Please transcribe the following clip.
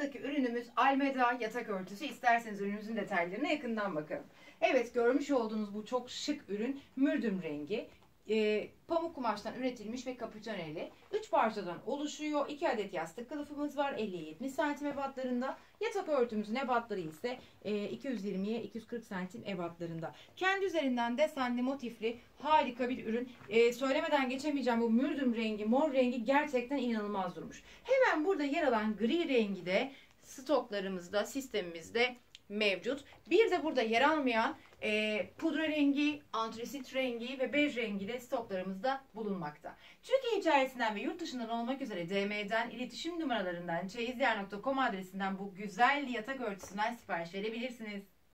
Sıradaki ürünümüz Almeda yatak örtüsü. İsterseniz ürünümüzün detaylarına yakından bakalım. Evet görmüş olduğunuz bu çok şık ürün mürdüm rengi. Ee, pamuk kumaştan üretilmiş ve kapuçoneli. 3 parçadan oluşuyor. 2 adet yastık kılıfımız var. 50-70 santim ebatlarında. Yatak örtümüzün ebatları ise e, 220'ye 240 santim ebatlarında. Kendi üzerinden desenli motifli harika bir ürün. E, söylemeden geçemeyeceğim bu mürdüm rengi, mor rengi gerçekten inanılmaz durmuş. Hemen burada yer alan gri rengi de stoklarımızda, sistemimizde mevcut. Bir de burada yer almayan e, pudra rengi, antresit rengi ve bej rengi de stoklarımızda bulunmakta. Türkiye içerisinden ve yurt dışından olmak üzere DM'den, iletişim numaralarından, çeyizyer.com adresinden bu güzel yatak örtüsünden sipariş verebilirsiniz.